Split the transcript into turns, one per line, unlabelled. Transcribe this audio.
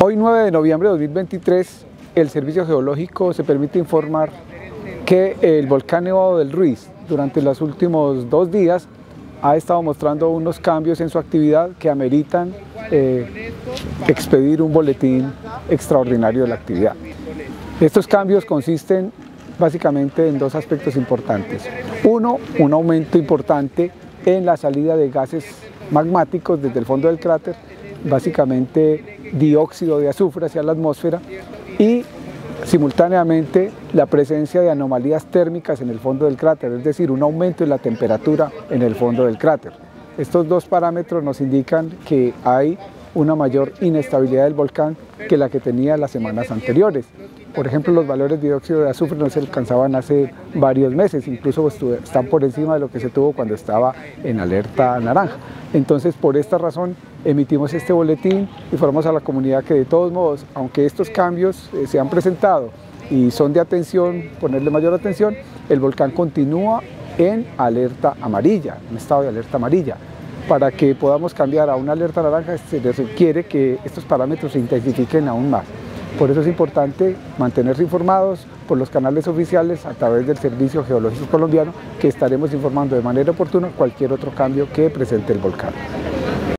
Hoy 9 de noviembre de 2023 el Servicio Geológico se permite informar que el volcán Nevado del Ruiz durante los últimos dos días ha estado mostrando unos cambios en su actividad que ameritan eh, expedir un boletín extraordinario de la actividad. Estos cambios consisten básicamente en dos aspectos importantes. Uno, un aumento importante en la salida de gases magmáticos desde el fondo del cráter, básicamente dióxido de azufre hacia la atmósfera y simultáneamente la presencia de anomalías térmicas en el fondo del cráter, es decir, un aumento en la temperatura en el fondo del cráter. Estos dos parámetros nos indican que hay una mayor inestabilidad del volcán que la que tenía las semanas anteriores. Por ejemplo, los valores de dióxido de azufre no se alcanzaban hace varios meses, incluso están por encima de lo que se tuvo cuando estaba en alerta naranja. Entonces, por esta razón, emitimos este boletín, informamos a la comunidad que de todos modos, aunque estos cambios eh, se han presentado y son de atención, ponerle mayor atención, el volcán continúa en alerta amarilla, en estado de alerta amarilla. Para que podamos cambiar a una alerta naranja se requiere que estos parámetros se intensifiquen aún más. Por eso es importante mantenerse informados por los canales oficiales a través del Servicio Geológico Colombiano que estaremos informando de manera oportuna cualquier otro cambio que presente el volcán.